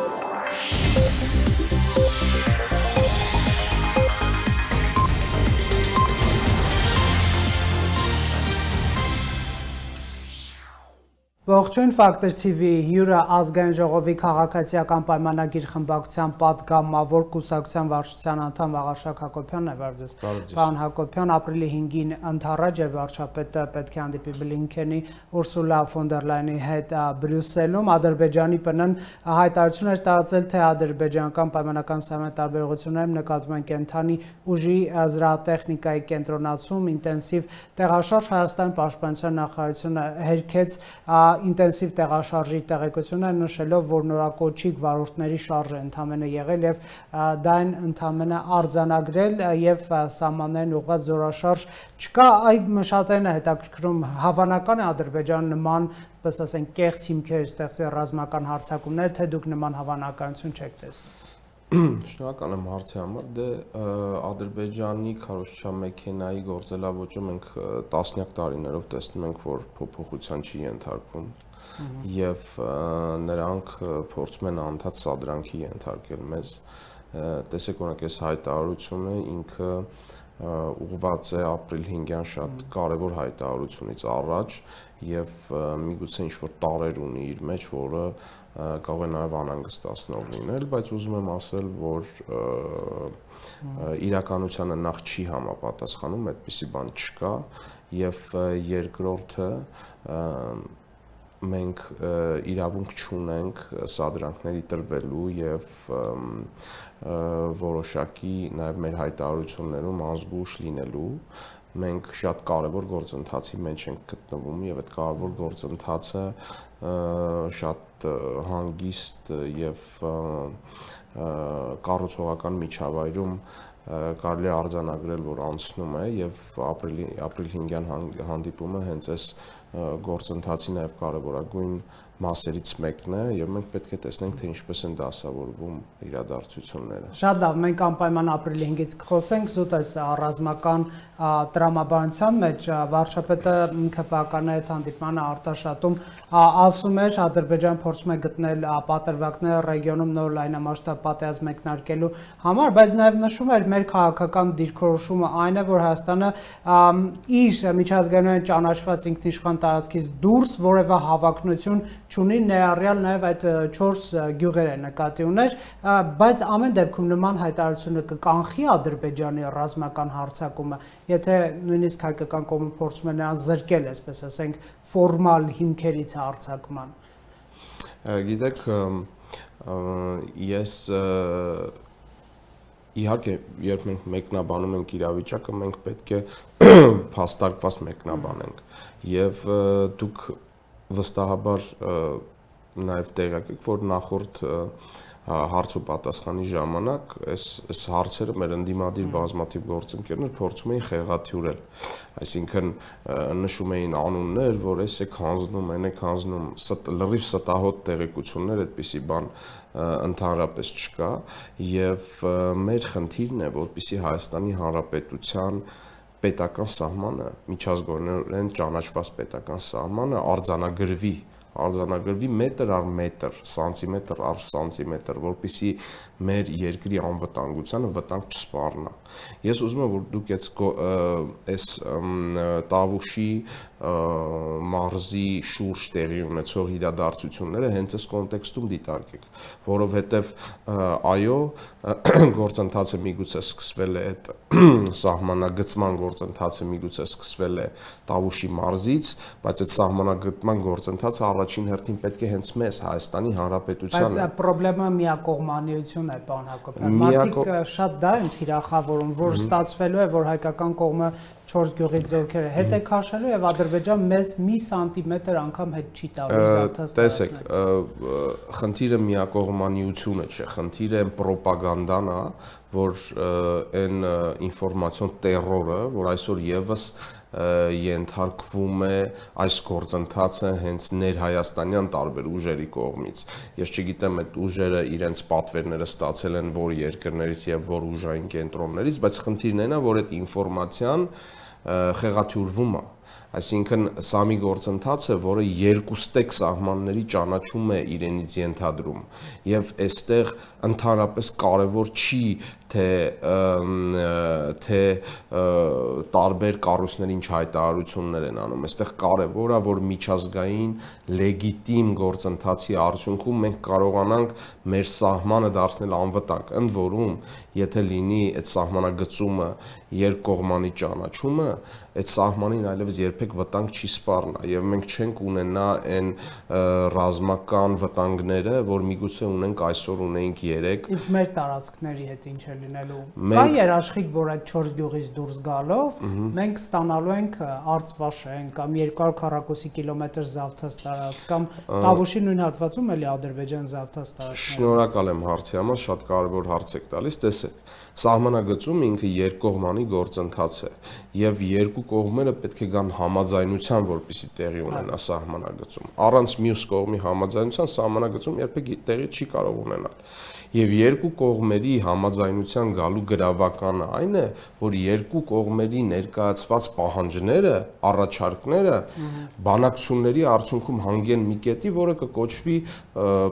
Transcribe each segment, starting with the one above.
you Ողջույն Factor TV-ի հյուրը ազգային ժողովի քաղաքացիական պայմանագիր խմբակցության падգամավոր կուսակցության վարչության անդամ Վաղարշակ Հակոբյանն է վարձես։ Պարոն Հակոբյան ապրիլի 5-ին ընթառաջ է վարչապետը պետք է հանդիպի Բլինքենի Ուրսուլա ֆոն դեր Լայնի հետ Բրյուսելում Ադրբեջանի ՊՆ-ն հայտարարություն էր տարածել, թե ադրբեջանական պայմանական սահման տարբերություններում նկատվում են կենթանի ուժի զրահատեխնիկայի կենտրոնացում, ինտենսիվ տեղաշարժ Հայաստան պաշտպանության նախարարությունը հերքեց ինտենսիվ տեղաշարժի տեղեկություններ նշելով, որ նորակոչիկ վարորդների շարժը ընդամենը եղել եւ դա են ընդամենը արձանագրել եւ սահմաններն ուղղված զորաշարժ չկա, այ շատերն է հետաքրքրում հավանական է Ադրբեջան նման ասենք կեղծ հիմքեր ստեղծել ռազմական հարձակումներ, թե դուք նման հավանականություն չեք տեսնում։ Շնորհակալ եմ հարցի համար։ Դե Ադրբեջանի քարոշչության մեքենայի գործելավոճը մենք տասնյակ տարիներով տեսնում ենք, որ փոփոխության չի ենթարկվում եւ նրանք փորձում են անդադ սադրանքի ենթարկել մեզ։ Տեսեք օրինակ այս հայտարարությունը ինքը ուղված է ապրիլ 5-յան շատ կարևոր հայտարարությունից առաջ եւ միգուցե ինչ որ տարեր ունի իր մեջ, որը կարող է նաև անհանգստացնող լինել, բայց ուզում եմ ասել, որ իրականությանը նախ չի համապատասխանում, այդպիսի բան չկա եւ երկրորդը մենք իրավունք չունենք սադրանքների տրվելու եւ որոշակի նաեւ մեր հայտարարություններում անզգույշ լինելու մենք շատ կարևոր գործընթացի մեջ ենք գտնվում եւ այդ կարևոր գործընթացը շատ հանգիստ եւ կառուցողական միջավայրում կարելի արձանագրել, որ անցնում է եւ ապրիլի ապրիլ 5-յան հանդիպումը հենց այս գործընթացի նաեւ կարևորագույն մասերից մեկն է եւ մենք պետք է տեսնենք թե ինչպես են դասավորվում իրադարձությունները։ Շատ լավ, մենք անպայման ապրիլի 5-ից կխոսենք զուտ այս ռազմական տրամաբանության մեջ վարչապետը բականը այդ հանդիպմանը արտաշատում ասում էր Ադրբեջան փորձում է գտնել պատրվակները ռեգիոնում նոր լայնամասշտաբ պատերազմ մեկնարկելու համար, բայց նաև նշում էր մեր քաղաքական դիրքորոշումը այն է, որ Հայաստանը իր միջազգային ճանաչված ինքնիշխան տարածքից դուրս որևէ հավակնություն չունի ներառյալ նաև այդ 4 գյուղերը նկատի ուներ, բայց ամեն դեպքում նման հայտարարությունը կկանխի Ադրբեջանի ռազմական հարձակումը, եթե նույնիսկ հայկական կողմը փորձում է նրան զրկել, այսպես ասենք, ֆորմալ հիմքերից հարձակման։ Գիտեք, ես իհարկե երբ մենք մեկնաբանում ենք իրավիճակը մենք պետք է փաստարկված մեկնաբանենք եւ դուք վստահաբար նաև տեղյակ եք, որ նախորդ հարց ու պատասխանի ժամանակ այս այս հարցերը մեր ընդդիմադիր բազմաթիվ գործընկերներ փորձում էին խեղաթյուրել այսինքն նշում էին անուններ որ այս է քանզնում այն է քանզնում լրիվ ստահոտ տեղեկություններ այդպիսի բան ընդհանրապես չկա եւ մեր խնդիրն է որպիսի Հայաստանի Հանրապետության պետական սահմանը, միջազգորեն ճանաչված պետական սահմանը արձանագրվի արձանագրվի մետր առ մետր, սանտիմետր առ սանտիմետր, որpիսի մեր երկրի անվտանգությանը վտանգ չսպառնա։ Ես ուզում եմ որ դուք այս այս Տավուշի մարզի շուրջ տեղի ունեցող իրադարձությունները հենց այս կոնտեքստում դիտարկեք, որովհետև այո, գործընթացը միգուցե սկսվել է այդ սահմանագծման գործընթացը միգուցե սկսվել է Տավուշի մարզից, բայց այդ սահմանագծման գործընթացը առաջին հերթին պետք է հենց մեզ Հայաստանի Հանրապետությանը Բայց խնդրեմը միակողմանիություն է, պարոն Հակոբյան։ Մարդիկ շատ դա են թիրախավորում, որ ստացվելու է, որ հայկական կողմը 4 գյուղից զորքերը հետ է քաշելու եւ Ադրբեջան մեզ մի սանտիմետր անգամ հետ չի տալու զարթած։ Տեսեք, խնդիրը միակողմանիությունը չէ, խնդիրը ռոպագանդան է, որ այն ինֆորմացիոն տերորը, որ այսօր եւս ենթարկվում է այս գործընթացը հենց ներհայաստանյան տարբեր ուժերի կողմից։ Ես չգիտեմ այդ ուժերը իրենց պատվերները ստացել են որ երկրներից եւ որ ուժային կենտրոններից, բայց խնդիրն այն է, որ այդ ինֆորմացիան խեղաթյուրվում է Այսինքն սա մի գործընթաց է, որը երկուստեք սահմանների ճանաչում է իրենից ենթադրում եւ այստեղ ընդհանրապես կարևոր չի թե թե տարբեր կառույցների ինչ հայտարարություններ են անում։ Այստեղ կարևոր է, որ միջազգային լեգիտիմ գործընթացի արդյունքում մենք կարողանանք մեր սահմանը դարձնել անվտանգ։ Ընդ որում, եթե լինի այդ սահմանագծումը երկկողմանի ճանաչումը, այդ սահմանին այլևս երբեք վտանգ չի սպառնա եւ մենք չենք ունենա այն ռազմական վտանգները, որ միգուցե ունենք այսօր ունենք 3 Իսկ մեր տարածքների հետ ինչ է լինելու։ Կա երաշխիք, որ այդ 4 գյուղից դուրս գալով մենք ստանալու ենք Արցվաշեն կամ 200 քառակուսի կիլոմետր զավթած տարածք կամ Տավուշի նույն հատվածում էլի Ադրբեջան զավթած տարածքներ։ Շնորհակալ եմ հարցի համար, շատ կարևոր հարց եք տալիս, տեսեք Սահմանագծումը ինքը երկկողմանի գործընթաց է եւ երկու կողմերը պետք է գան համաձայնության, որպիսի տեղի ունենա սահմանագծում։ Առանց մյուս կողմի համաձայնության սահմանագծում երբեք տեղի չի կարող ունենալ։ Եվ երկու կողմերի համաձայնության գալու գրավականը այն է, որ երկու կողմերի ներկայացված պահանջները, առաջարկները բանակցությունների արդյունքում հանգեն մի կետի, որը կկոչվի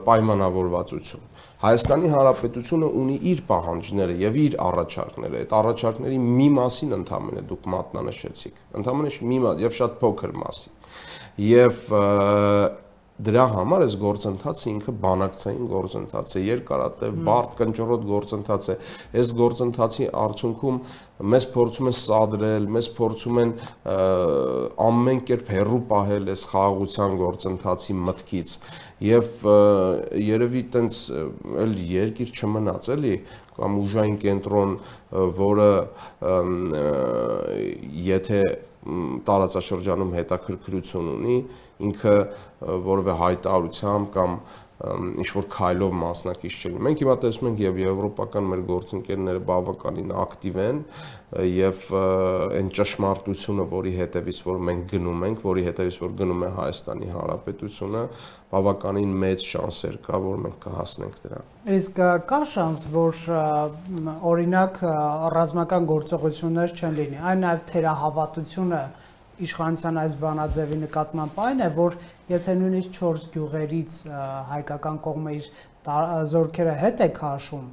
պայմանավորվածություն։ Հայաստանի Հանրապետությունը ունի իր պահանջները եւ իր առաջարկները։ Այդ առաջարկների մի մասին ընդամենը դուք մատնանշեցիք։ Ընդամենը մի եւ շատ փոքր մասի։ Եվ դրա համար այս գործընթացը ինքը բանակցային գործընթաց է, երկարատև, բարդ, կնճռոտ գործընթաց է։ Այս գործընթացի արդյունքում մեզ փորձում են սադրել, մեզ փորձում են ամեն կերպ հերրու պահել այս խաղաղության գործընթացի մտքից եւ երևի տենց էլ երկիր չմնաց էլի կամ ուժային կենտրոն, որը եթե տարածաշրջանում հետաքրքրություն ունի, ինքը որևէ հայտարարությամբ կամ ինչ որ քայլով մասնակից չեն։ Մենք հիմա տեսնում ենք եւ եվրոպական մեր գործընկերները բավականին ակտիվ են եւ այն ճշմարտությունը, որի հետևից որ մենք գնում ենք, որի հետևից որ գնում է Հայաստանի Հանրապետությունը, բավականին մեծ շանսեր կա, որ մենք կհասնենք դրան։ Իսկ կա շանս, որ օրինակ ռազմական գործողություններ չեն լինի։ Այն նաեւ թերահավատությունը իշխանության այս բանաձևի նկատմամբ այն է, որ եթե նույնիսկ 4 գյուղերից հայկական կողմը իր զորքերը հետ է քաշում,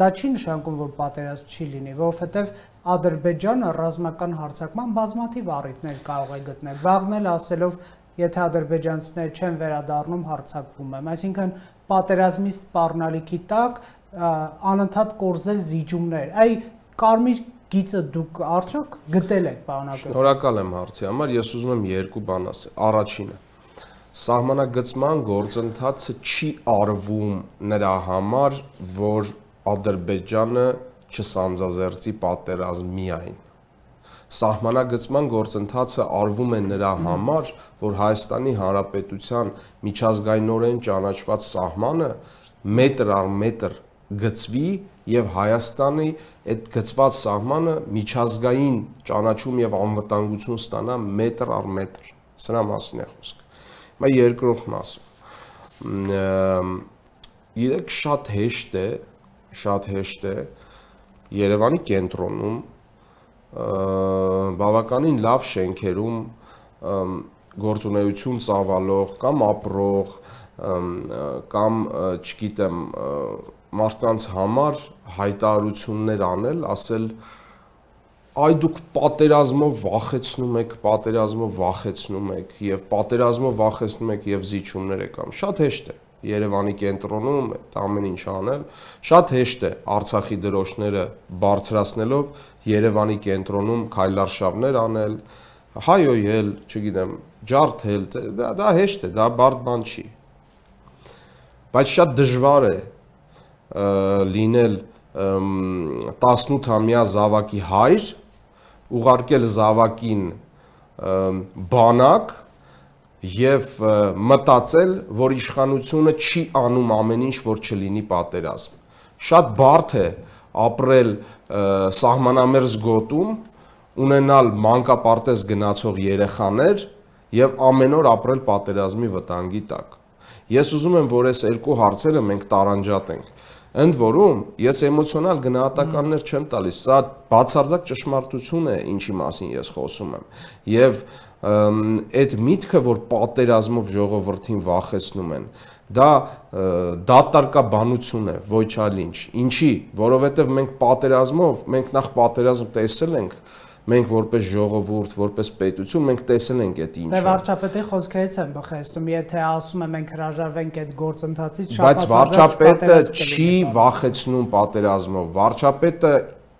դա չի նշանակում, որ պատերազմ չի լինի, որովհետև Ադրբեջանը ռազմական հարձակման բազմաթիվ առիթներ կարող է գտնել։ Վաղնել ասելով, եթե ադրբեջանցիները չեն վերադառնում, հարձակվում եմ։ Այսինքն պատերազմի սպառնալիքի տակ անընդհատ կորզել զիջումներ։ Այ կարմիր գիծը դուք արդյոք գտել եք բանակը։ Շնորհակալ եմ հարցի համար։ Ես ուզում եմ երկու բան ասել։ Առաջինը սահմանագծման գործընթացը չի արվում նրա համար, որ Ադրբեջանը չսանձազերծի պատերազմ միայն։ Սահմանագծման գործընթացը արվում է նրա համար, որ Հայաստանի Հանրապետության միջազգայինորեն ճանաչված սահմանը մետր առ մետր գծվի եւ Հայաստանի այդ գծված սահմանը միջազգային ճանաչում եւ անվտանգություն ստանա մետր առ մետր։ Սրա մասին է խոսքը։ Հիմա երկրորդ մասը։ Իրեք շատ հեշտ է, շատ հեշտ է Երևանի կենտրոնում բավականին լավ շենքերում գործունեություն ծավալող կամ ապրող կամ չգիտեմ մարդկանց համար հայտարարություններ անել, ասել այ դուք պատերազմով վախեցնում եք, պատերազմով վախեցնում եք եւ պատերազմով վախեցնում եք եւ զիջումներ եք ամ։ Շատ հեշտ է Երևանի կենտրոնում այդ ամեն ինչ անել, շատ հեշտ է Արցախի դրոշները բարձրացնելով Երևանի կենտրոնում քայլարշավներ անել, հայոյել, չգիտեմ, ջարդել, դա դա հեշտ է, դա բարդ բան չի։ Բայց շատ դժվար է լինել 18-ամյա զավակի հայր, ուղարկել զավակին բանակ եւ մտածել, որ իշխանությունը չի անում ամեն ինչ, որ չլինի պատերազմ։ Շատ բարդ է ապրել սահմանամերձ գոտում, ունենալ մանկապարտեզ գնացող երեխաներ եւ ամեն օր ապրել պատերազմի վտանգի տակ։ Ես ուզում եմ, որ այս երկու հարցերը մենք տարանջատենք Ընդ որում, ես էմոցիոնալ գնահատականներ չեմ տալիս, սա բացարձակ ճշմարտություն է, ինչի մասին ես խոսում եմ։ Եվ այդ միտքը, որ պատերազմով ժողովրդին վախեցնում են, դա դատարկաբանություն է, ոչ այլ ինչ։ Ինչի, որովհետև մենք պատերազմով, մենք նախ պատերազմ տեսել ենք, մենք որպես ժողովուրդ, որպես պետություն մենք տեսել ենք այդ ինչը։ Դե վարչապետի խոսքերից եմ բխեցնում, եթե ասում եմ մենք հրաժարվենք այդ գործընթացից, շատ Բայց վարչապետը չի վախեցնում պատերազմով։ Վարչապետը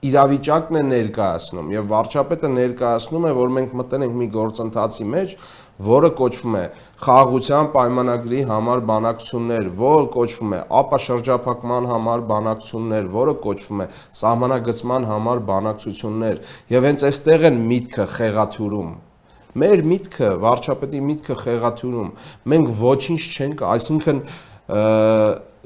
իրավիճակն է ներկայացնում եւ վարչապետը ներկայացնում է, որ մենք մտնենք մի գործընթացի մեջ, որը կոչվում է խաղաղության պայմանագրի համար բանակցություններ, որը կոչվում է ապաշրջափակման համար բանակցություններ, որը կոչվում է սահմանագծման համար բանակցություններ եւ հենց այստեղ են միտքը խեղաթյուրում մեր միտքը վարչապետի միտքը խեղաթյուրում մենք ոչինչ չենք այսինքն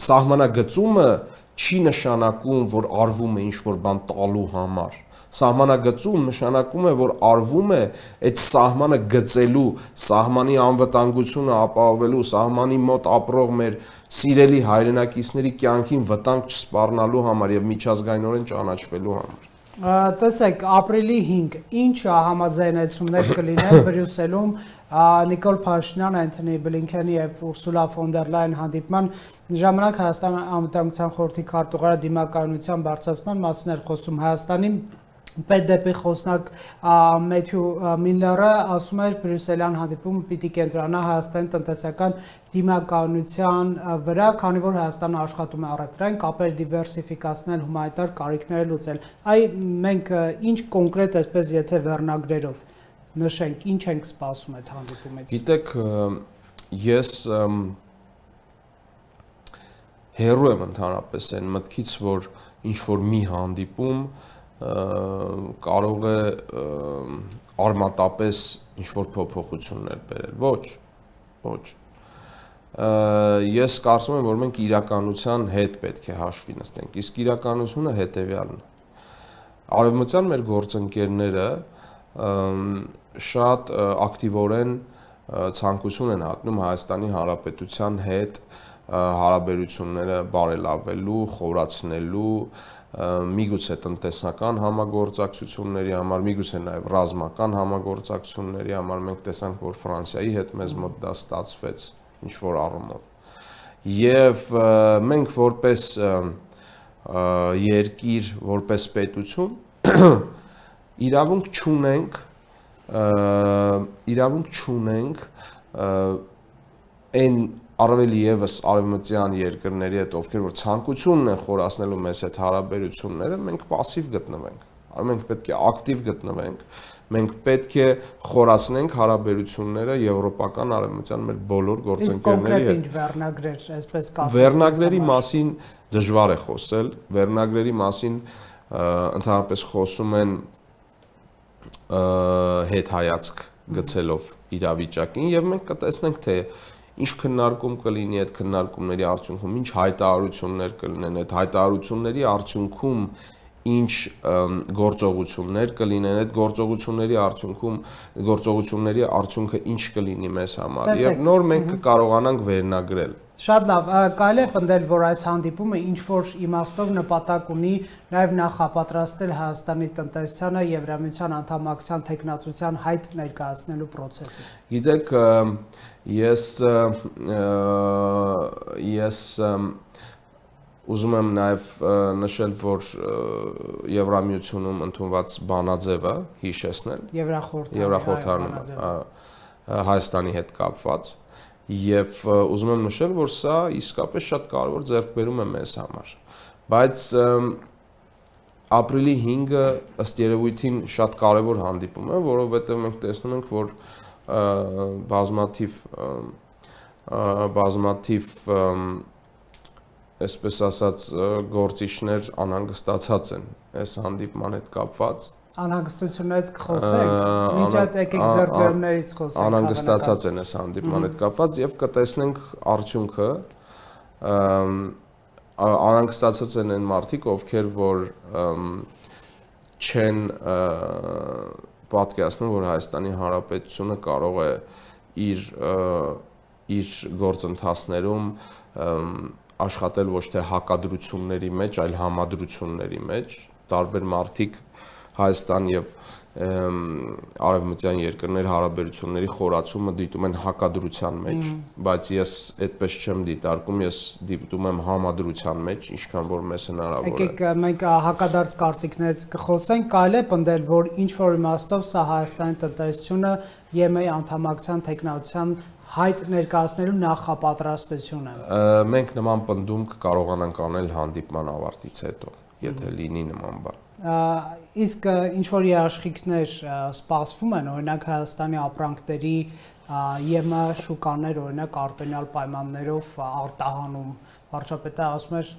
սահմանագծումը չի նշանակում որ արվում է ինչ որ բան տալու համար Սահմանագծում նշանակում է, որ արվում է այդ սահմանը գծելու, սահմանի անվտանգությունը ապահովելու, սահմանի մոտ ապրող մեր սիրելի հայրենակիցների կյանքին վտանգ չսպառնալու համար եւ միջազգայինորեն ճանաչվելու համար։ Տեսեք, ապրիլի 5 ինչ համաձայնեցումներ կլինեն Բրյուսելում Նիկոլ Փաշինյան, Անթոնի Բլինքենի եւ Ուրսուլա ֆոն դեր Լայն հանդիպման ժամանակ Հայաստան անվտանգության խորհրդի քարտուղարը դիմակայունության բարձրացման մասին էր խոսում Հայաստանի ՊԴՊ-ի խոսնակ Մեթյու Միլլերը ասում էր Բրյուսելյան հանդիպումը պիտի կենտրոնանա Հայաստանի տնտեսական դիմականության վրա, քանի որ Հայաստանը աշխատում է առևտրային կապեր դիվերսիֆիկացնել, հումանիտար կարիքները լուծել։ Այ մենք ինչ կոնկրետ այսպես եթե վերնագրերով նշենք, ինչ ենք սպասում այդ հանդիպումից։ Գիտեք, ես հերո եմ ընդհանրապես այն մտքից, որ ինչ որ մի հանդիպում կարող է արմատապես ինչ որ փոփոխություններ բերել։ Ոչ, ոչ։ Ես կարծում եմ, որ մենք իրականության հետ պետք է հաշվի նստենք։ Իսկ իրականությունը հետևյալն է։ Արևմտյան մեր գործընկերները շատ ակտիվորեն ցանկություն են հատնում Հայաստանի Հանրապետության հետ հարաբերությունները բարելավելու, խորացնելու, միգուցե տնտեսական համագործակցությունների համար, միգուցե նաև ռազմական համագործակցությունների համար մենք տեսանք, որ Ֆրանսիայի հետ մեզ մոտ դա ստացվեց ինչ որ առումով։ Եվ մենք որպես երկիր, որպես պետություն իրավունք չունենք իրավունք չունենք այն առավել եւս արևմտյան երկրների հետ, ովքեր որ ցանկությունն են խորացնելու մեզ հետ հարաբերությունները, մենք пассив գտնվենք։ Մենք պետք է ակտիվ գտնվենք։ Մենք պետք է խորացնենք հարաբերությունները եվրոպական արևմտյան մեր բոլոր գործընկերների հետ։ Իսկ կոնկրետ ինչ վերնագրեր, այսպես կասեմ։ Վերնագրերի մասին դժվար է խոսել, վերնագրերի մասին ընդհանրապես խոսում են հետ հայացք գցելով իրավիճակին եւ մենք կտեսնենք թե ինչ քննարկում կլինի այդ քննարկումների արդյունքում, ինչ հայտարարություններ կլինեն այդ հայտարարությունների արդյունքում ինչ գործողություններ կլինեն այդ գործողությունների արդյունքում գործողությունների արդյունքը ինչ կլինի մեզ համար եւ նոր մենք կկարողանանք վերնագրել Շատ լավ, կարելի է պնդել, որ այս հանդիպումը ինչ որ իմաստով նպատակ ունի նաև նախապատրաստել Հայաստանի տնտեսությանը Եվրամիության անդամակցության տեխնացության հայտ ներկայացնելու process-ը։ Գիտեք, ես ես ուզում եմ նաև նշել, որ Եվրամիությունում ընդունված բանաձևը հիշեցնել Եվրախորհրդարանում Եվրախորհրդարանում Հայաստանի հետ կապված եւ ուզում եմ նշել, որ սա իսկապես շատ կարևոր ձեռքբերում է մեզ համար։ Բայց ապրիլի 5-ը ըստ երևույթին շատ կարևոր հանդիպում է, որովհետեւ մենք տեսնում ենք, որ բազմաթիվ բազմաթիվ այսպես ասած գործիչներ անհանգստացած են այս հանդիպման հետ կապված անհանգստություններից կխոսենք, այդ եկեք ձեռքբերումներից խոսենք։ Անհանգստացած են այս հանդիպման հետ կապված եւ կտեսնենք արդյունքը անհանգստացած են այն մարդիկ, ովքեր որ չեն պատկերացնում, որ Հայաստանի Հանրապետությունը կարող է իր իր գործընթացներում աշխատել ոչ թե հակադրությունների մեջ, այլ համադրությունների մեջ, տարբեր մարտիկ Հայաստան եւ արևմտյան երկրներ հարաբերությունների խորացումը դիտում են հակադրության մեջ, բայց ես այդպես չեմ դիտարկում, ես դիտում եմ համադրության մեջ, ինչքան որ մեզ հնարավոր է։ Եկեք մենք հակադարձ կարծիքներից կխոսենք, կարելի է պնդել, որ ինչ որ իմաստով սա Հայաստանի տնտեսությունը ԵՄ-ի անդամակցության տեխնոլոգիան հայտ ներկայացնելու նախապատրաստություն է։ Մենք նման պնդում կկարողանանք անել հանդիպման ավարտից հետո, եթե լինի նման բան իսկ ինչ որ երաշխիքներ սպասվում են օրինակ Հայաստանի ապրանքների ԵՄ շուկաներ օրինակ արտոնյալ պայմաններով արտահանում վարչապետը ասում էր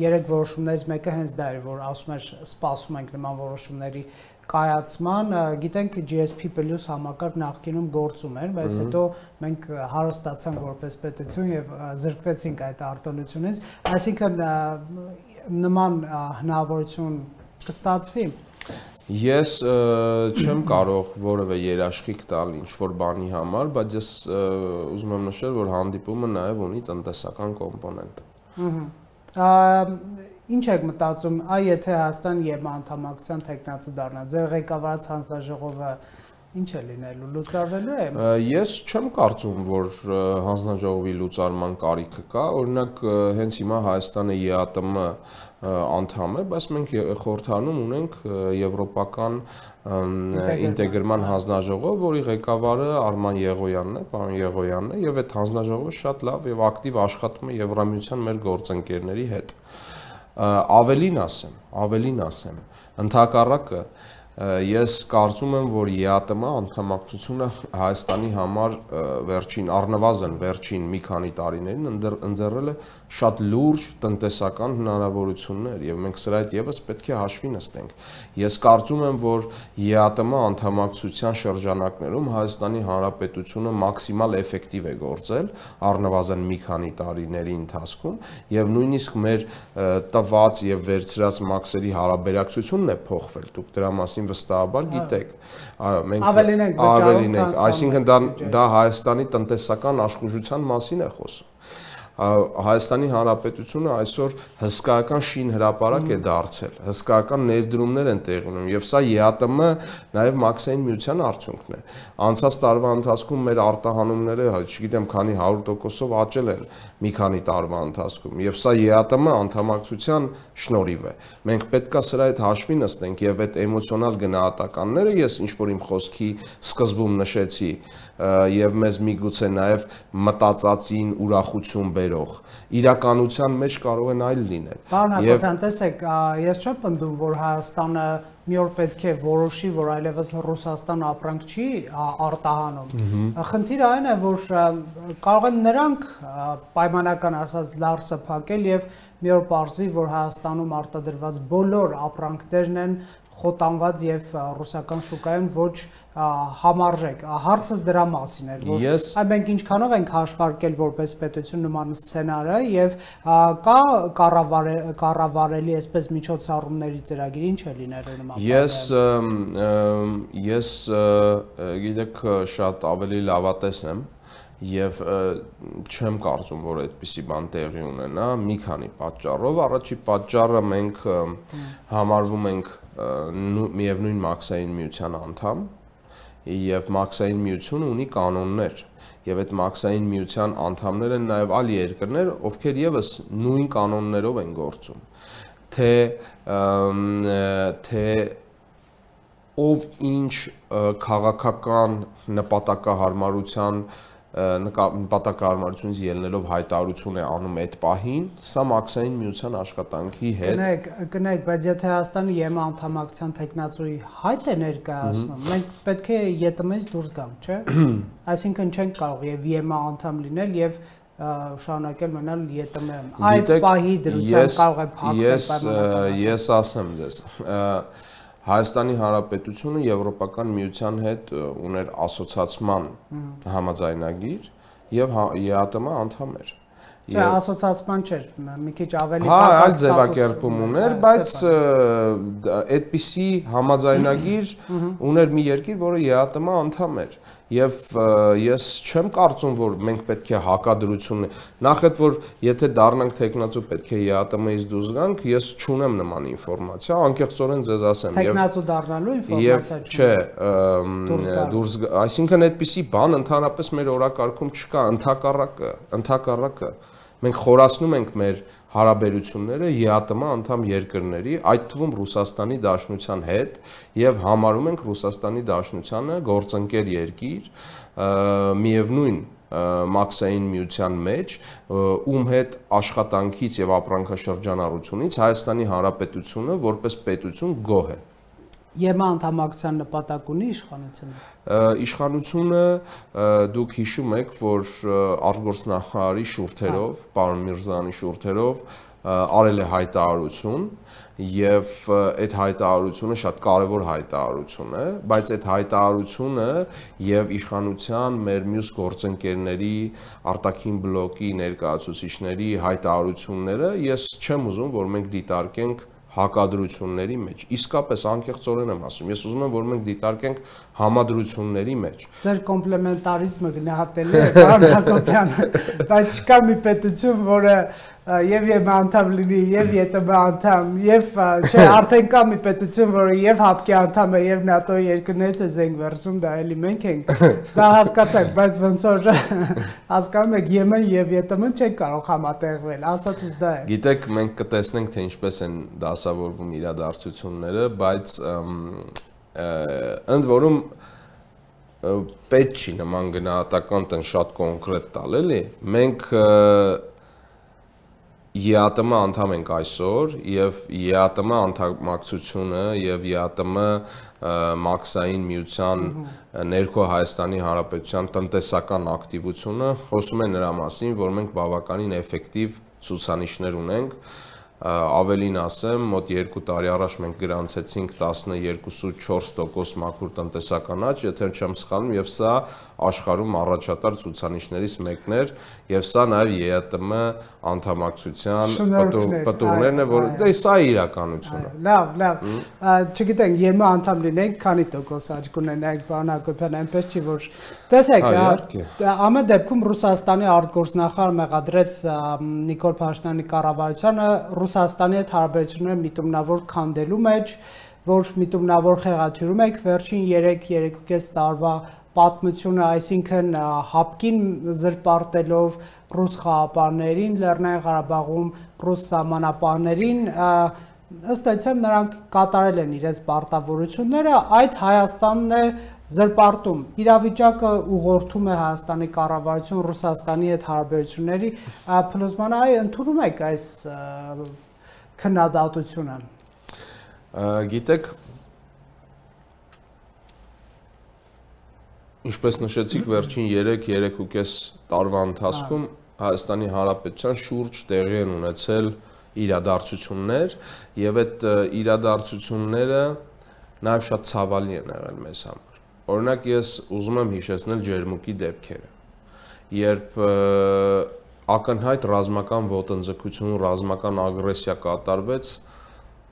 երեք որոշումներից մեկը հենց դա էր որ ասում էր սպասում ենք նման որոշումների կայացման գիտենք GSP+ համակարգ նախկինում գործում էր բայց հետո մենք հարստացանք որպես պետություն եւ զրկվեցինք այդ արտոնությունից այսինքն նման հնարավորություն կստացվի։ Ես չեմ կարող որևէ երաշխիք տալ ինչ որ բանի համար, բայց ես ուզում եմ նշել, որ հանդիպումը նաև ունի տնտեսական կոմպոնենտ։ Ահա ինչ եք մտածում, այ եթե Հայաստան եւ անդամակցության տեխնացու դառնա, ձեր ղեկավարած հանձնաժողովը ինչ է լինելու լուծարվելու է? Ես չեմ կարծում որ հանձնաժողովի լուծարման կարիքը կա օրինակ հենց հիմա Հայաստանը ԵԱՏՄ անդամ է, բայց մենք խորհրդանում ունենք եվրոպական ինտեգրման հանձնաժողով, որի ղեկավարը Արման Եղոյանն է, պարոն Եղոյանն է, եւ այդ հանձնաժողովը շատ լավ եւ ակտիվ աշխատում է Եվրամիության մեր գործընկերների հետ։ Ավելին ասեմ, ավելին ասեմ, ընդհակառակը ես կարծում եմ, որ ԵԱՏՄ անդամակցությունը Հայաստանի համար վերջին առնվազն վերջին մի քանի տարիներին ընձեռել է շատ լուրջ տնտեսական հնարավորություններ եւ մենք սրա հետ եւս պետք է հաշվի նստենք։ Ես կարծում եմ, որ ԵԱՏՄ անդամակցության շրջանակներում Հայաստանի Հանրապետությունը մաքսիմալ էֆեկտիվ է գործել առնվազն մի քանի տարիների ընթացքում եւ նույնիսկ մեր տված եւ վերցրած մաքսերի հարաբերակցությունն է փոխվել։ Դուք դրա մասին վստահաբար գիտեք։ Մենք ավելին ենք, այսինքն դա դա Հայաստանի տնտեսական աշխուժության մասին է խոսում։ Հայաստանի Հանրապետությունը այսօր հսկայական շին հրաապարակ է դարձել, հսկայական ներդրումներ են տեղի ունենում եւ սա ԵԱՏՄ նաեւ մաքսային միության արդյունքն է։ Անցած տարվա ընթացքում մեր արտահանումները, հա, չգիտեմ, քանի 100%-ով աճել են մի քանի տարվա ընթացքում եւ սա ԵԱՏՄ անդամակցության շնորհիվ է։ Մենք պետքա սրա հետ հաշվի նստենք եւ այդ էմոցիոնալ գնահատականները ես ինչ որ իմ խոսքի սկզբում նշեցի եւ մեզ միգուցե նաեւ մտածածին ուրախություն բեր բերող իրականության մեջ կարող են այլ լինել։ Պարոն Հակոբյան, տեսեք, ես չեմ պնդում, որ Հայաստանը մի օր պետք է որոշի, որ այլևս Ռուսաստան ապրանք չի արտահանում։ Խնդիրը այն է, որ կարող են նրանք պայմանական ասած լարսը փակել եւ մի օր ողջվի, որ Հայաստանում արտադրված բոլոր ապրանքներն են խոտանված եւ ռուսական շուկայում ոչ համարժեք։ Հարցս դրա մասին էր, որ այ մենք ինչքանով ենք հաշվարկել որպես պետություն նման սցենարը եւ կա կառավարելի այսպես միջոցառումների ծրագիր ինչ է լինելու նման։ Ես ես գիտեք շատ ավելի լավատես եմ եւ չեմ կարծում, որ այդպիսի բան տեղի ունենա մի քանի պատճառով։ Առաջի պատճառը մենք համարվում ենք միևնույն մաքսային միության անդամ եւ մաքսային միությունը ունի կանոններ եւ այդ մաքսային միության անդամներ են նաեւ այլ երկրներ, ովքեր եւս նույն կանոններով են գործում։ Թե թե ով ինչ քաղաքական նպատակահարմարության նպատակահարմարությունից ելնելով հայտարարություն է անում այդ պահին, սա մաքսային միության աշխատանքի հետ։ Կնեք, կնեք, բայց եթե Հայաստանը ԵՄ անդամակցության տեխնացուի հայտ է ներկայացնում, մենք պետք է ԵՏՄ-ից դուրս գանք, չէ՞։ Այսինքն չենք կարող եւ ԵՄ անդամ լինել եւ շարունակել մնալ ԵՏՄ-ում։ Այդ պահի դրությամբ կարող է փակվել։ Ես ես ասեմ ձեզ, Հայաստանի Հանրապետությունը Եվրոպական միության հետ ուներ ասոցիացման համաձայնագիր եւ ԵԱՏՄ անդամ էր։ Չէ, ասոցիացման չէր, մի քիչ ավելի Հա, այլ ձևակերպում ուներ, բայց այդպիսի համաձայնագիր ուներ մի երկիր, որը ԵԱՏՄ անդամ էր եւ ես չեմ կարծում որ մենք պետք է հակադրություն նախ այդ որ եթե դառնանք տեխնացու պետք է ԵԱՏՄ-ից դուրս գանք ես չունեմ նման ինֆորմացիա անկեղծորեն ձեզ ասեմ եւ տեխնացու դառնալու ինֆորմացիա չէ դուրս այսինքն այդպիսի բան ընդհանրապես մեր օրակարգում չկա ընդհակառակը ընդհակառակը մենք խորացնում ենք մեր հարաբերությունները ԵԱՏՄ անդամ երկրների, այդ թվում Ռուսաստանի Դաշնության հետ եւ համարում ենք Ռուսաստանի Դաշնությանը գործընկեր երկիր, միևնույն մաքսային միության մեջ, ում հետ աշխատանքից եւ ապրանքաշրջանառությունից Հայաստանի Հանրապետությունը որպես պետություն գոհ է։ ԵՄ անդամակցության նպատակ ունի իշխանությունը։ Իշխանությունը դուք հիշում եք, որ արտգործնախարարի շուրթերով, պարոն Միրզյանի շուրթերով արել է հայտարարություն եւ այդ հայտարարությունը շատ կարեւոր հայտարարություն է, բայց այդ հայտարարությունը եւ իշխանության մեր մյուս գործընկերների արտաքին բլոկի ներկայացուցիչների հայտարարությունները ես չեմ ուզում որ մենք դիտարկենք հակադրությունների մեջ։ Իսկապես անկեղծորեն եմ ասում, ես ուզում եմ, որ մենք դիտարկենք համադրությունների մեջ։ Ձեր կոմպլեմենտարիզմը գնահատել է, պարոն Հակոբյան, բայց չկա մի պետություն, որը եւ եւ անդամ լինի եւ ԵՏՄ անդամ եւ չէ արդեն կա մի պետություն որը եւ հապկի անդամ է եւ ՆԱՏՕ-ի երկրներից է զենք վերցում դա էլի մենք ենք դա հասկացանք բայց ոնց որ հասկանում եք ԵՄ եւ ԵՏՄ-ն չեն կարող համատեղվել ասածս դա է գիտեք մենք կտեսնենք թե ինչպես են դասավորվում իրադարձությունները բայց ընդ որում պետք չի նման գնահատական տեն շատ կոնկրետ տալ էլի մենք ԵԱՏՄ անդամ ենք այսօր եւ ԵԱՏՄ անդամակցությունը եւ ԵԱՏՄ մաքսային միության ներքո Հայաստանի Հանրապետության տնտեսական ակտիվությունը խոսում է նրա մասին, որ մենք բավականին էֆեկտիվ ցուցանիշներ ունենք ավելին ասեմ, մոտ 2 տարի առաջ մենք գրանցեցինք 12.4% մաքուր տնտեսական աճ, եթե չեմ սխալվում, եւ սա աշխարհում առաջատար ցուցանիշներից մեկն էր, եւ սա նաեւ ԵԱՏՄ անդամակցության պատուրներն է, որ դե սա է իրականությունը։ Լավ, լավ։ Չգիտենք, ԵՄ անդամ լինենք, քանի տոկոս աճ կունենանք, բան Հակոբյան, այնպես չի որ տեսեք, ամեն դեպքում Ռուսաստանի արտգործնախարար մեղադրեց Նիկոլ Փաշինյանի կառավարությանը Ռուսաստանի հետ հարաբերությունները միտումնավոր քանդելու մեջ, որ միտումնավոր խեղաթյուրում եք վերջին 3-3.5 տարվա պատմությունը, այսինքն հապկին զրպարտելով ռուս խաղապարներին, Լեռնային Ղարաբաղում ռուս սահմանապահներին, ըստ այդմ նրանք կատարել են իրենց պարտավորությունները, այդ Հայաստանն է զրպարտում իրավիճակը ուղղորդում է Հայաստանի կառավարություն Ռուսաստանի հետ հարաբերությունների փլուզմանը այ ընդունում եք այս քննադատությունը գիտեք ինչպես նշեցիք վերջին 3-3.5 տարվա ընթացքում Հայաստանի Հանրապետության շուրջ տեղի են ունեցել իրադարձություններ եւ այդ իրադարձությունները նաեւ շատ ցավալի են եղել մեզ համար Օրինակ ես ուզում եմ հիշեցնել ջերմուկի դեպքերը։ Երբ ակնհայտ ռազմական ոտնձգություն, ռազմական ագրեսիա կատարվեց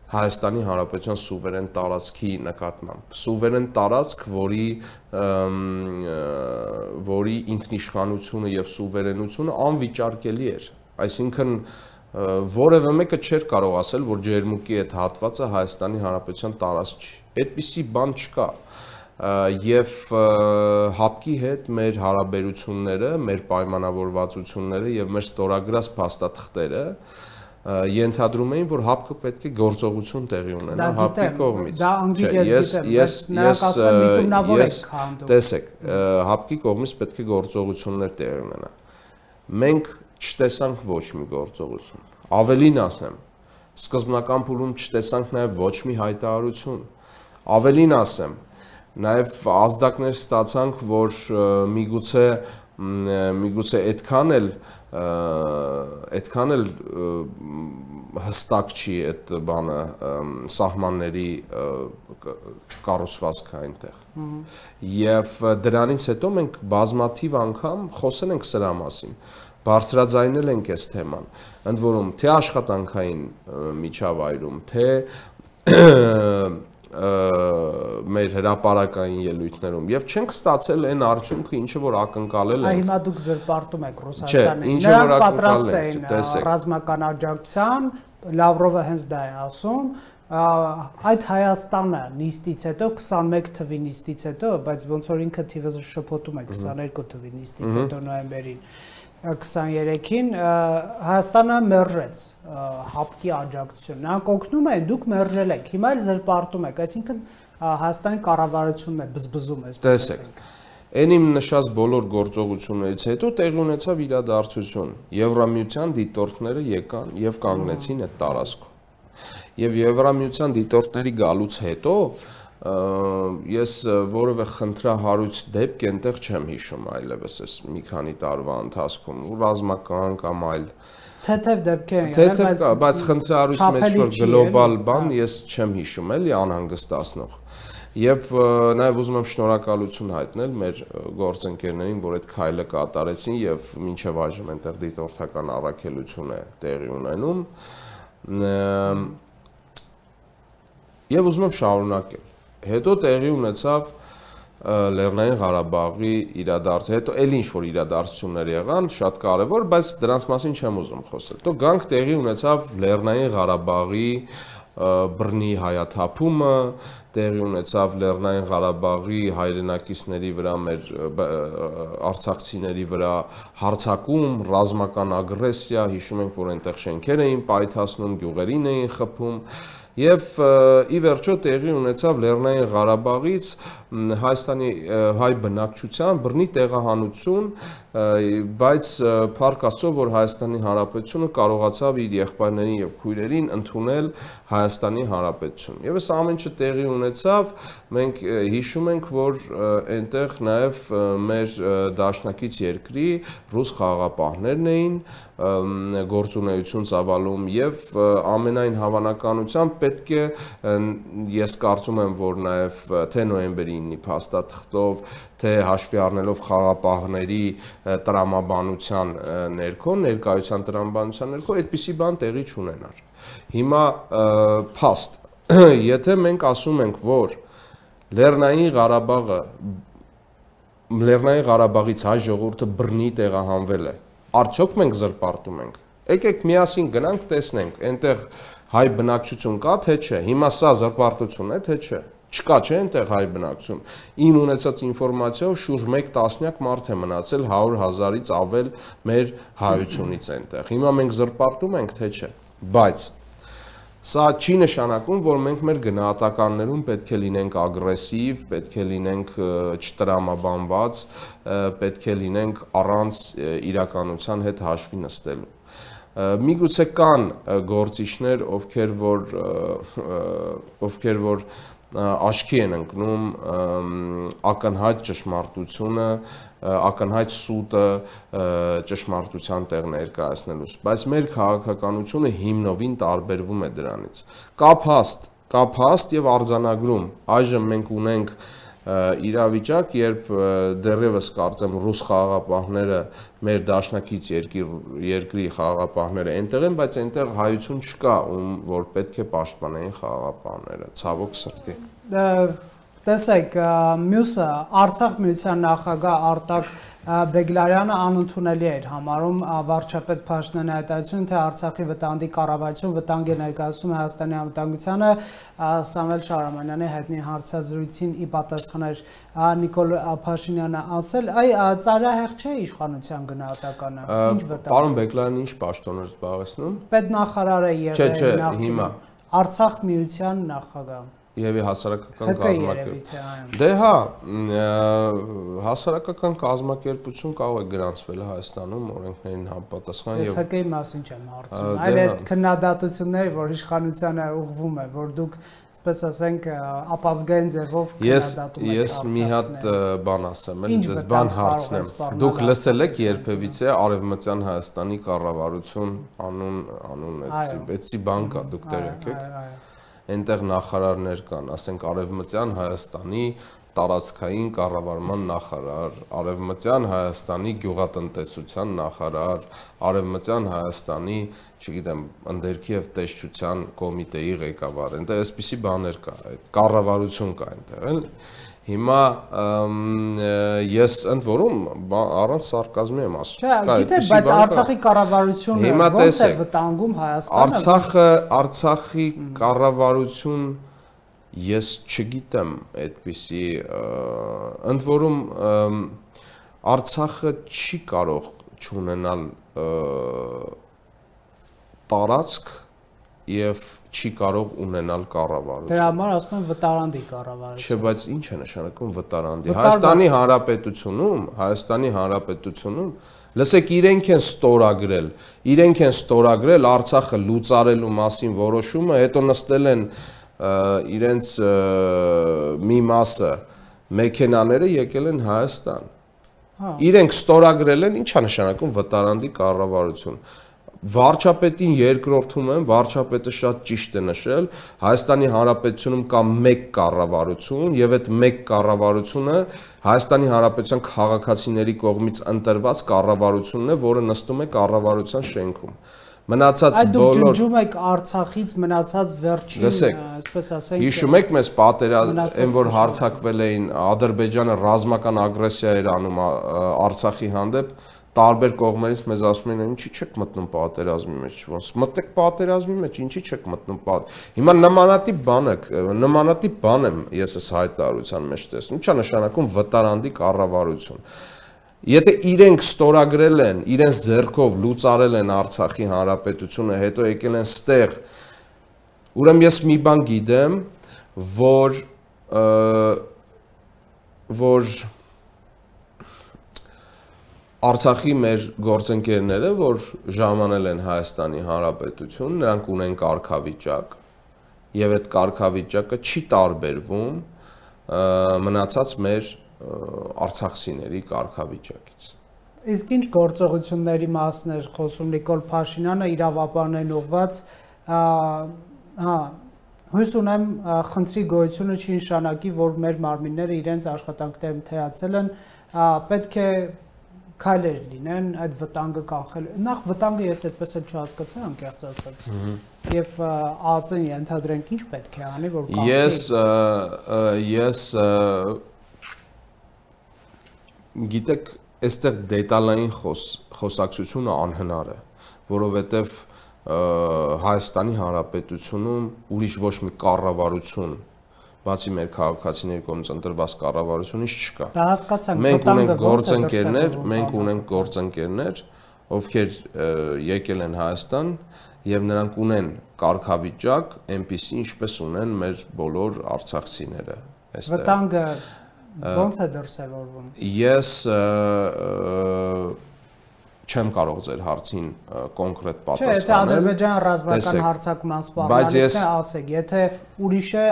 Հայաստանի Հանրապետության սուվերեն տարածքի նկատմամբ։ Սուվերեն տարածք, որի որի ինքնիշխանությունը եւ սուվերենությունը անվիճարկելի էր։ Այսինքն որևէ մեկը չէր կարող ասել, որ ջերմուկի այդ հատվածը Հայաստանի Հանրապետության տարածք չի։ Այդպիսի բան չկա եւ հապկի հետ մեր հարաբերությունները, մեր պայմանավորվածությունները եւ մեր ստորագրած փաստաթղթերը ենթադրում էին, որ հապկը պետք է գործողություն տեղի ունենա հապկի կողմից։ Դա անգլիք ես ես ես ես տեսեք, հապկի կողմից պետք է գործողություններ տեղի ունենա։ Մենք չտեսանք ոչ մի գործողություն։ Ավելին ասեմ, սկզբնական փուլում չտեսանք նաև ոչ մի հայտարարություն։ Ավելին ասեմ, Նաև ազդակներ ստացանք, որ միգուցե միգուցե այդքան էլ այդքան էլ հստակ չի այդ բանը սահմանների կառուցվածքը այնտեղ։ Եվ դրանից հետո մենք բազմաթիվ անգամ խոսել ենք սրա մասին բարձրաձայնել ենք այս թեման ընդ որում թե աշխատանքային միջավայրում թե մեր հրաապարակային ելույթներում եւ չենք ստացել այն արդյունքը, ինչը որ ակնկալել ենք։ Այ հիմա դուք զրպարտում եք Ռուսաստանին։ Նրանք պատրաստ էին ռազմական աջակցության, Լավրովը հենց դա է ասում, այդ Հայաստանը նիստից հետո 21 թվի նիստից հետո, բայց ոնց որ ինքը թիվը շփոթում է 22 թվի նիստից հետո նոյեմբերին 23-ին Հայաստանը մերժեց հապկի աջակցություն։ Նրանք օգնում են, դուք մերժել եք։ Հիմա էլ զրպարտում եք, այսինքն Հայաստանի կառավարությունն է բզբզում այսպես ասենք։ Այն իմ նշած բոլոր գործողություններից հետո տեղի ունեցավ իրադարձություն։ Եվրամիության դիտորդները եկան եւ կանգնեցին այդ տարածքում։ Եվ Եվրամիության դիտորդների գալուց հետո ես որևէ խնդրահարույց դեպք այնտեղ չեմ հիշում այլևս այս մի քանի տարվա ընթացքում ռազմական կամ այլ թեթև դեպքեր են եղել բայց բայց խնդրահարույց մեջ որ գլոբալ բան հա։ ես չեմ հիշում էլի անհանգստացնող Եվ նաև ուզում եմ շնորհակալություն հայտնել մեր գործընկերներին, որ այդ քայլը կատարեցին եւ մինչեւ այժմ այնտեղ դիտորդական առաքելություն է տեղի ունենում։ Եվ ուզում եմ շարունակել հետո տեղի ունեցավ Լեռնային Ղարաբաղի իրադարձ, հետո էլ ինչ որ իրադարձություններ եղան, շատ կարևոր, բայց դրանց մասին չեմ ուզում խոսել։ Հետո գանք տեղի ունեցավ Լեռնային Ղարաբաղի բռնի հայաթափումը, տեղի ունեցավ Լեռնային Ղարաբաղի հայրենակիցների վրա մեր արցախցիների վրա հարցակում, ռազմական ագրեսիա, հիշում ենք, որ այնտեղ շենքեր էին պայթացնում, գյուղերին էին խփում, Եվ ի վերջո տեղի ունեցավ Լեռնային Ղարաբաղից Հայաստանի հայ բնակչության բռնի տեղահանություն, բայց փառք Աստծո, որ Հայաստանի Հանրապետությունը կարողացավ իր եղբայրներին եւ քույրերին ընդունել Հայաստանի Հանրապետություն։ Եվ այս ամենը տեղի ունեցավ, մենք հիշում ենք, որ այնտեղ նաեւ մեր դաշնակից երկրի ռուս խաղաղապահներն էին գործունեություն ծավալում եւ ամենայն հավանականությամբ պետք է ես կարծում եմ, որ նաեւ թե նոյեմբերի 9-ի փաստաթղթով, թե հաշվի առնելով խաղապահների տրամաբանության ներքո, ներկայության տրամաբանության ներքո այդպիսի բան տեղի չունենար։ Հիմա փաստ, եթե մենք ասում ենք, որ Լեռնային Ղարաբաղը Լեռնային Ղարաբաղից հայ ժողովուրդը բռնի տեղահանվել է, արդյոք մենք զրպարտում ենք։ Եկեք միասին գնանք տեսնենք, այնտեղ հայ բնակչություն կա թե չէ։ Հիմա սա զրպարտություն է թե չէ։ Չկա չէ այնտեղ հայ բնակչություն։ Իմ ունեցած ինֆորմացիայով շուրջ 1 տասնյակ մարդ է մնացել 100.000-ից ավել մեր հայությունից այնտեղ։ Հիմա մենք զրպարտում ենք թե չէ։ Բայց Սա չի նշանակում, որ մենք մեր գնահատականներում պետք է լինենք ագրեսիվ, պետք է լինենք չտրամաբանված, պետք է լինենք առանց իրականության հետ հաշվի նստելու միգուցե կան գործիչներ, ովքեր որ ովքեր որ աչքի են ընկնում ակնհայտ ճշմարտությունը, ակնհայտ սուտը ճշմարտության տեղ ներկայացնելուց, բայց մեր քաղաքականությունը հիմնովին տարբերվում է դրանից։ Կա փաստ, կա փաստ եւ արձանագրում։ Այժմ մենք ունենք իրավիճակ, երբ դեռևս կարծեմ ռուս խաղաղապահները մեր դաշնակից երկրի երկրի խաղաղապահները այնտեղ են, բայց այնտեղ հայություն չկա, ում որ պետք է պաշտպանեին խաղաղապահները, ցավոք սրտի։ Տեսեք, մյուսը Արցախ միության նախագահ Արտակ Բեգլարյանը անընդունելի էր համարում վարչապետ Փաշինյանի հայտարարությունը, թե Արցախի վտանգի կառավարություն վտանգ է ներկայացնում Հայաստանի անվտանգությանը Սամվել Շարամանյանի հայտնի հարցազրույցին ի պատասխաներ Նիկոլ Փաշինյանը ասել, այ ծայրահեղ չէ իշխանության գնահատականը։ Ինչ վտանգ։ Պարոն Բեգլարյանը ինչ պաշտոն էր զբաղեցնում։ Պետնախարար է եղել նախ։ Չէ, չէ, հիմա Արցախ միության նախագահ եւ հասարակական կազմակերպություն։ Դե հա, հասարակական կազմակերպություն կարող է գրանցվել Հայաստանում օրենքներին համապատասխան եւ Ես հակեի մասին չեմ հարցում։ Այլ այդ քննադատությունները, որ իշխանությանը ուղղվում է, որ դուք այսպես ասենք ապազգային ձևով քննադատում եք։ Ես ես մի հատ բան ասեմ, էլ ձեզ բան հարցնեմ։ Դուք լսել եք երբևիցե Արևմտյան Հայաստանի կառավարություն անուն անուն այդպեսի, այդպեսի բան կա, դուք տեղեկ եք։ Այո, այո այնտեղ նախարարներ կան, ասենք Արևմտյան Հայաստանի տարածքային կառավարման նախարար, Արևմտյան Հայաստանի գյուղատնտեսության նախարար, Արևմտյան Հայաստանի չգիտեմ, ընդերքի եւ տեսչության կոմիտեի ղեկավար։ Այնտեղ էսպիսի բաներ կա, այդ կառավարություն կա այնտեղ, էլի։ Հիմա ես ընդ որում առանց սարկազմի եմ ասում։ Չէ, գիտե, բայց Արցախի կառավարությունը ո՞նց է վտանգում Հայաստանը։ Արցախը, Արցախի կառավարություն ես չգիտեմ այդպիսի ընդ որում Արցախը չի կարող չունենալ տարածք եւ չի կարող ունենալ կառավարություն։ Դրա համար ասում են վտարանդի կառավարություն։ Չէ, բայց ինչ է նշանակում վտարանդի։ Հայաստանի Հանրապետությունում, Հայաստանի Հանրապետությունում լսեք իրենք են ստորագրել, իրենք են ստորագրել Արցախը լուծարելու մասին որոշումը, հետո նստել են իրենց մի մասը մեքենաները եկել են Հայաստան։ Հա։ Իրենք ստորագրել են, ինչա նշանակում վտարանդի կառավարություն վարչապետին երկրորդում եմ, վարչապետը շատ ճիշտ է նշել, Հայաստանի Հանրապետությունում կա մեկ կառավարություն եւ այդ մեկ կառավարությունը Հայաստանի Հանրապետության քաղաքացիների կողմից ընտրված կառավարությունն է, որը նստում է կառավարության շենքում մնացած բոլոր Այդ ջնջում եք Արցախից մնացած վերջին, այսպես ասենք Հիշում եք մեզ պատերազմ, այն որ հարցակվել էին Ադրբեջանը ռազմական ագրեսիա էր անում Արցախի հանդեպ, տարբեր կողմերից մեզ ասում են ինչի չեք մտնում պատերազմի մեջ ոնց մտեք պատերազմի մեջ ինչի չեք մտնում պատ հիմա նմանատիպ բանը նմանատիպ բան եմ ես այս հայտարարության մեջ տեսնում ինչա նշանակում վտարանդի կառավարություն Եթե իրենք ստորագրել են, իրենց ձեռքով լուծարել են Արցախի հանրապետությունը, հետո եկել են ստեղ, ուրեմն ես մի բան գիտեմ, որ որ Արցախի մեր գործընկերները, որ ժամանել են Հայաստանի Հանրապետություն, նրանք ունեն կարգավիճակ եւ այդ կարգավիճակը չի տարբերվում մնացած մեր արցախցիների կարգավիճակից։ Իսկ ինչ գործողությունների մասն էր խոսում Նիկոլ Փաշինյանը իրավապանեն ուղված հա հույս ունեմ խնդրի գոյությունը չի նշանակի որ մեր մարմինները իրենց աշխատանքներում թերացել են պետք է քայլեր լինեն այդ վտանգը կանխելու։ Նախ վտանգը ես այդպես էլ չհասկացա անկեղծ ասած։ Եվ ԱԱՑ-ն ենթադրենք ինչ պետք է անի, որ կանխի։ Ես ես գիտեք, այստեղ դետալային խոս խոսակցությունը անհնար է, որովհետև Հայաստանի Հանրապետությունում ուրիշ ոչ մի կառավարություն բացի մեր քաղաքացիների կողմից ընտրված կառավարությունից չկա։ Դա հասկացանք, մենք ունենք գործընկերներ, մենք ունենք գործընկերներ, ովքեր եկել են Հայաստան եւ նրանք ունեն կարգավիճակ, այնպիսի ինչպես ունեն մեր բոլոր արցախցիները այստեղ։ Վտանգը ո՞նց է դրսևորվում։ Ես չեմ կարող ձեր հարցին կոնկրետ պատասխանել։ Չէ, եթե Ադրբեջան ռազմական հարձակման սպառնալիք է, ասեք, եթե ուրիշ է,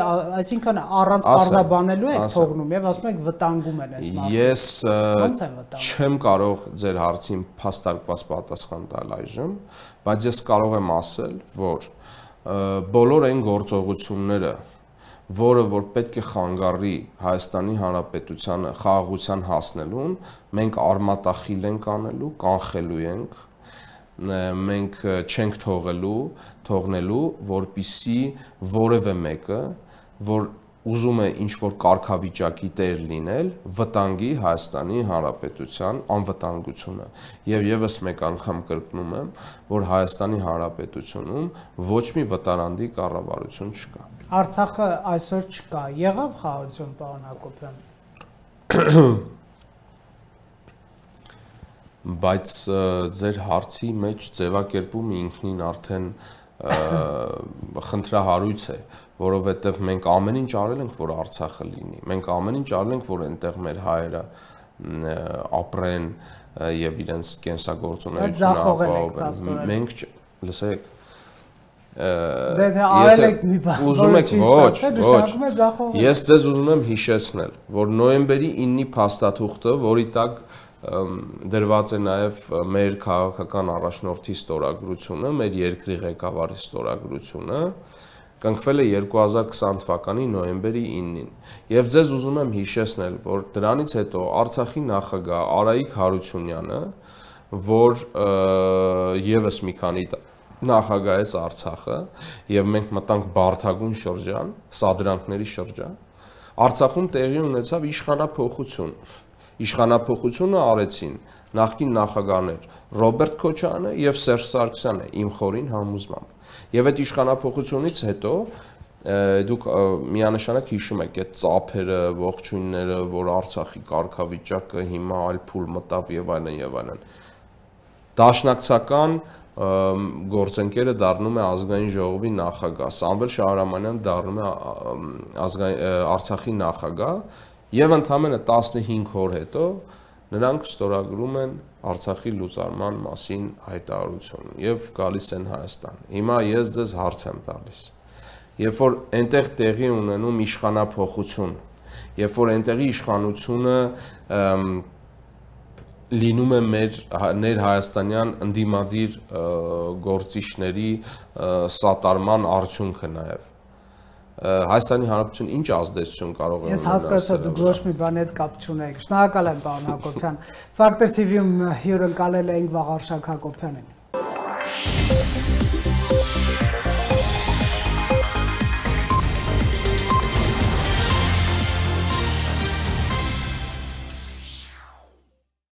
այսինքն առանց պարզաբանելու եք թողնում եւ ասում եք վտանգում են այս մարդը։ Ես չեմ կարող ձեր հարցին փաստարկված պատասխան տալ այժմ, բայց ես կարող եմ ասել, որ բոլոր այն գործողությունները, որը որ պետք է խանգարի Հայաստանի Հանրապետությանը խաղաղության հասնելուն, մենք արմատախիլ ենք անելու, կանխելու ենք, մենք չենք թողելու, թողնելու, որpիսի որևէ մեկը, որ ուզում է ինչ որ կարգավիճակի տեր լինել, վտանգի Հայաստանի Հանրապետության անվտանգությունը։ Եվ եւս մեկ անգամ կրկնում եմ, որ Հայաստանի Հանրապետությունում ոչ մի վտարանդի կառավարություն չկա։ Արցախը այսօր չկա։ Եղավ խաղաղություն, պարոն Հակոբյան։ Բայց ձեր հարցի մեջ ձևակերպումը ինքնին արդեն խնդրահարույց է, որովհետև մենք ամեն ինչ արել ենք, որ Արցախը լինի։ Մենք ամեն ինչ արել ենք, որ այնտեղ մեր հայերը ապրեն եւ իրենց կենսագործունեությունը ապահովեն։ Մենք լսեք, Դե թե արել եք մի բան։ Ուզում եք ոչ, ոչ։ Ես ձեզ ուզում եմ հիշեցնել, որ նոյեմբերի 9-ի փաստաթուղթը, որի տակ դրված է նաև մեր քաղաքական առաջնորդի ստորագրությունը, մեր երկրի ղեկավարի ստորագրությունը, կնքվել է 2020 թվականի նոյեմբերի 9-ին։ Եվ ձեզ ուզում եմ հիշեցնել, որ դրանից հետո Արցախի նախագահ Արայիկ Հարությունյանը, որ եւս մի քանի նախագահեց Արցախը եւ մենք մտանք բարթագուն շրջան, սադրանքների շրջան, Արցախում տեղի ունեցավ իշխանապողություն։ Իշխանապողությունը արեցին նախկին նախագահներ Ռոբերտ Քոչարյանը եւ Սերժ Սարգսյանը իմ խորին համոզմամբ։ Եվ այդ իշխանապողությունից հետո դուք միանշանակ հիշում եք այդ ծափերը, ողջույնները, որ Արցախի կարգավիճակը հիմա այլ փուլ մտավ եւ այլն եւ այլն։ Դաշնակցական գործընկերը դառնում է ազգային ժողովի նախագահ, Սամվել Շահրամանյան դառնում է ազգային Արցախի նախագահ եւ ընդամենը 15 օր հետո նրանք ստորագրում են Արցախի լուծարման մասին հայտարարություն եւ գալիս են Հայաստան։ Հիմա ես ձեզ հարց եմ տալիս։ Երբ որ այնտեղ տեղի ունենում իշխանապողություն, երբ որ այնտեղի իշխանությունը լինում է մեր ներհայաստանյան ընդդիմադիր գործիչների սատարման արդյունքը նաև Հայաստանի Հանրապետություն ինչ ազդեցություն կարող է ունենալ։ Ես հասկացա, դուք ոչ մի բանի հետ կապ չունեք։ Շնորհակալ եմ, պարոն Հակոբյան։ Factor TV-ում հյուրընկալել էինք Վաղարշակ Հակոբյանին։